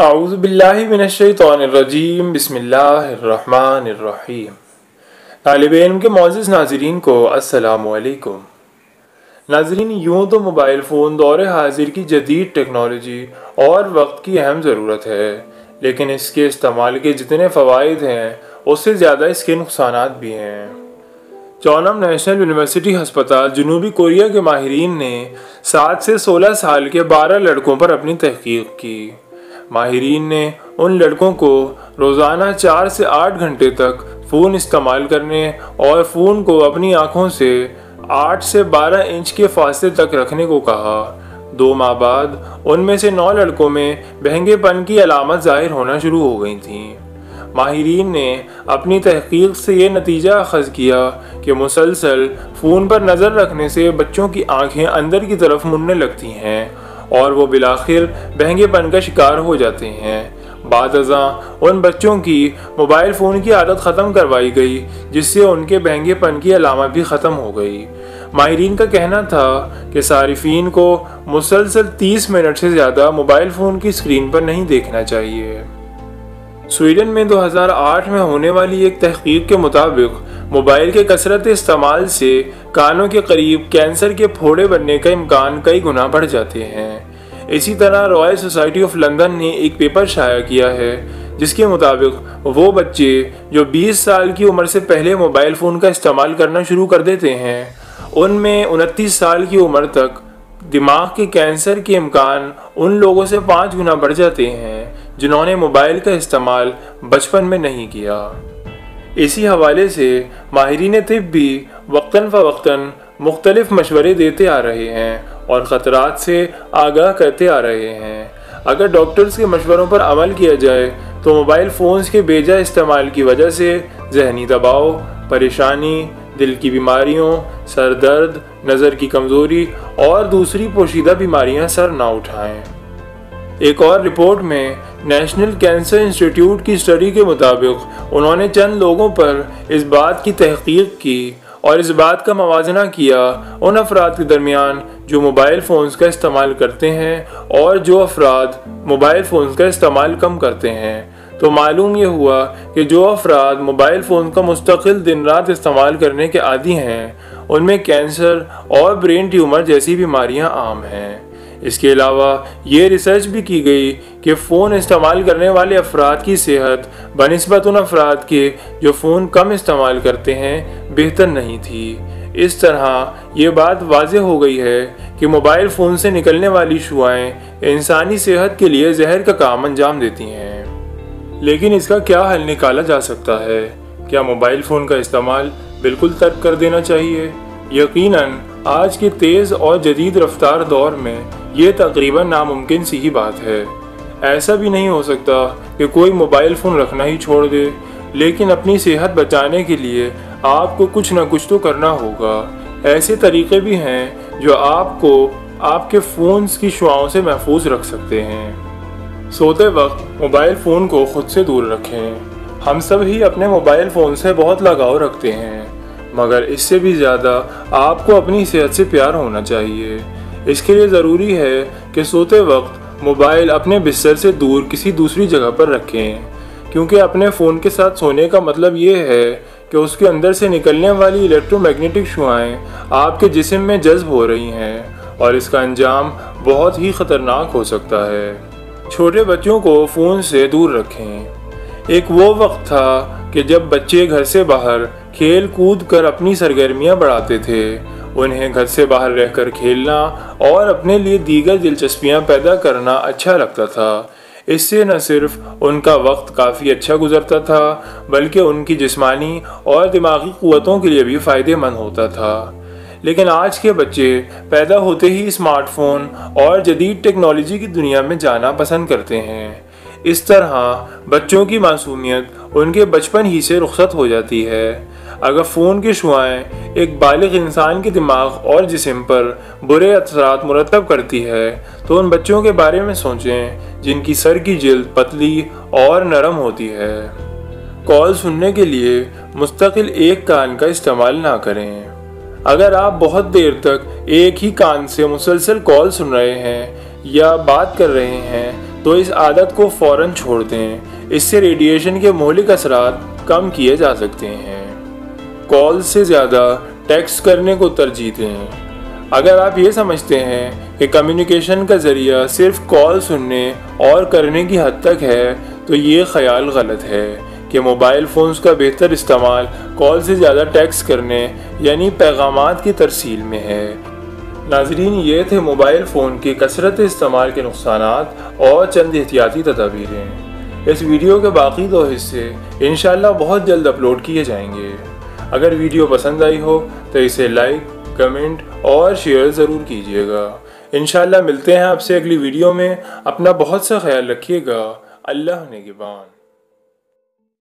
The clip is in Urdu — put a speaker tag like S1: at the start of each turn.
S1: اعوذ باللہ من الشیطان الرجیم، بسم اللہ الرحمن الرحیم۔ طالب علم کے معزز ناظرین کو السلام علیکم۔ ناظرین، یوں تو موبائل فون دور حاضر کی جدید ٹیکنالوجی اور وقت کی اہم ضرورت ہے، لیکن اس کے استعمال کے جتنے فوائد ہیں، اس سے زیادہ اس کے نقصانات بھی ہیں۔ چونم نیشنل یونیورسٹی ہسپتال، جنوبی کوریا کے ماہرین نے سات سے سولہ سال کے بارہ لڑکوں پر اپنی تحقیق کی۔ ماہرین نے ان لڑکوں کو روزانہ چار سے آٹھ گھنٹے تک فون استعمال کرنے اور فون کو اپنی آنکھوں سے آٹھ سے بارہ انچ کے فاصلے تک رکھنے کو کہا۔ دو ماہ بعد ان میں سے نو لڑکوں میں بہنگے پن کی علامت ظاہر ہونا شروع ہو گئی تھیں۔ ماہرین نے اپنی تحقیق سے یہ نتیجہ اخذ کیا کہ مسلسل فون پر نظر رکھنے سے بچوں کی آنکھیں اندر کی طرف مننے لگتی ہیں۔ اور وہ بلاخر بہنگے پن کا شکار ہو جاتے ہیں۔ بعد ازاں ان بچوں کی موبائل فون کی عادت ختم کروائی گئی، جس سے ان کے بہنگے پن کی علامت بھی ختم ہو گئی۔ ماہرین کا کہنا تھا کہ صارفین کو مسلسل تیس منٹ سے زیادہ موبائل فون کی اسکرین پر نہیں دیکھنا چاہیے۔ سویڈن میں دو ہزار آٹھ میں ہونے والی ایک تحقیق کے مطابق، موبائل کے کثرت استعمال سے کانوں کے قریب کینسر کے پھوڑے بننے کا امکان کئی گنا بڑھ جاتے ہیں۔ اسی طرح رائل سوسائٹی آف لندن نے ایک پیپر شائع کیا ہے، جس کے مطابق وہ بچے جو بیس سال کی عمر سے پہلے موبائل فون کا استعمال کرنا شروع کر دیتے ہیں، ان میں انتیس سال کی عمر تک دماغ کے کینسر کے امکان ان لوگوں سے پانچ گنا بڑھ جاتے ہیں، جنہوں نے موبائل کا استعمال بچپن میں نہیں کیا۔ اسی حوالے سے ماہرین طب بھی وقتاً فوقتاً مختلف مشورے دیتے آ رہے ہیں اور خطرات سے آگاہ کرتے آ رہے ہیں۔ اگر ڈاکٹرز کے مشوروں پر عمل کیا جائے تو موبائل فونز کے بیجا استعمال کی وجہ سے ذہنی دباؤ، پریشانی، دل کی بیماریوں، سر درد، نظر کی کمزوری اور دوسری پوشیدہ بیماریاں سر نہ اٹھائیں۔ ایک اور رپورٹ میں نیشنل کینسر انسٹیٹیوٹ کی اسٹڈی کے مطابق انہوں نے چند لوگوں پر اس بات کی تحقیق کی۔ اور اس بات کا موازنہ کیا ان افراد کے درمیان جو موبائل فونز کا استعمال کرتے ہیں اور جو افراد موبائل فونز کا استعمال کم کرتے ہیں۔ تو معلوم یہ ہوا کہ جو افراد موبائل فون کا مستقل دن رات استعمال کرنے کے عادی ہیں، ان میں کینسر اور برین ٹیومر جیسی بیماریاں عام ہیں۔ اس کے علاوہ یہ ریسرچ بھی کی گئی کہ فون استعمال کرنے والے افراد کی صحت بنسبت ان افراد کے جو فون کم استعمال کرتے ہیں بہتر نہیں تھی۔ اس طرح یہ بات واضح ہو گئی ہے کہ موبائل فون سے نکلنے والی شعائیں انسانی صحت کے لیے زہر کا کام انجام دیتی ہیں۔ لیکن اس کا کیا حل نکالا جا سکتا ہے؟ کیا موبائل فون کا استعمال بالکل ترک کر دینا چاہیے؟ یقیناً آج کے تیز اور جدید رفتار دور میں یہ تقریباً ناممکن سی ہی بات ہے۔ ایسا بھی نہیں ہو سکتا کہ کوئی موبائل فون رکھنا ہی چھوڑ دے، لیکن اپنی صحت بچانے کے لیے آپ کو کچھ نہ کچھ تو کرنا ہوگا۔ ایسے طریقے بھی ہیں جو آپ کو آپ کے فونز کی شعاؤں سے محفوظ رکھ سکتے ہیں۔ سوتے وقت موبائل فون کو خود سے دور رکھیں۔ ہم سب ہی اپنے موبائل فون سے بہت لگاؤ رکھتے ہیں، مگر اس سے بھی زیادہ آپ کو اپنی صحت سے پیار ہونا چاہیے۔ اس کے لیے ضروری ہے کہ سوتے وقت موبائل اپنے بستر سے دور کسی دوسری جگہ پر رکھیں۔ کیونکہ اپنے فون کے ساتھ سونے کا مطلب یہ ہے کہ اس کے اندر سے نکلنے والی الیکٹرو میگنیٹک شعائیں آپ کے جسم میں جذب ہو رہی ہیں اور اس کا انجام بہت ہی خطرناک ہو سکتا ہے۔ چھوٹے بچوں کو فون سے دور رکھیں۔ ایک وہ وقت تھا کہ جب بچے گھر سے باہر کھیل کود کر اپنی سرگرمیاں بڑھاتے تھے۔ انہیں گھر سے باہر رہ کر کھیلنا اور اپنے لیے دیگر دلچسپیاں پیدا کرنا اچھا لگتا تھا۔ اس سے نہ صرف ان کا وقت کافی اچھا گزرتا تھا، بلکہ ان کی جسمانی اور دماغی قوتوں کے لیے بھی فائدے مند ہوتا تھا۔ لیکن آج کے بچے پیدا ہوتے ہی اسمارٹ فون اور جدید ٹیکنالوجی کی دنیا میں جانا پسند کرتے ہیں۔ اس طرح بچوں کی معصومیت ان کے بچپن ہی سے رخصت ہو جاتی ہے۔ اگر فون کی شعائیں ایک بالغ انسان کے دماغ اور جسم پر برے اثرات مرتب کرتی ہے، تو ان بچوں کے بارے میں سوچیں جن کی سر کی جلد پتلی اور نرم ہوتی ہے۔ کال سننے کے لیے مستقل ایک کان کا استعمال نہ کریں۔ اگر آپ بہت دیر تک ایک ہی کان سے مسلسل کال سن رہے ہیں یا بات کر رہے ہیں تو اس عادت کو فوراً چھوڑ دیں اس سے ریڈیشن کے مہلک اثرات کم کیے جا سکتے ہیں۔ کال سے زیادہ ٹیکس کرنے کو ترجیح دیں۔ اگر آپ یہ سمجھتے ہیں کہ کمیونیکیشن کا ذریعہ صرف کال سننے اور کرنے کی حد تک ہے، تو یہ خیال غلط ہے کہ موبائل فونز کا بہتر استعمال کال سے زیادہ ٹیکس کرنے یعنی پیغامات کی ترسیل میں ہے۔ ناظرین، یہ تھے موبائل فون کے کثرت استعمال کے نقصانات اور چند احتیاطی تدابیریں۔ اس ویڈیو کے باقی دو حصے انشاءاللہ بہت جلد اپلوڈ کیے جائیں گے۔ اگر ویڈیو پسند آئی ہو تو اسے لائک، کمنٹ اور شیئر ضرور کیجیے گا۔ انشاءاللہ ملتے ہیں آپ سے اگلی ویڈیو میں۔ اپنا بہت سا خیال رکھیے گا۔ اللہ نگبان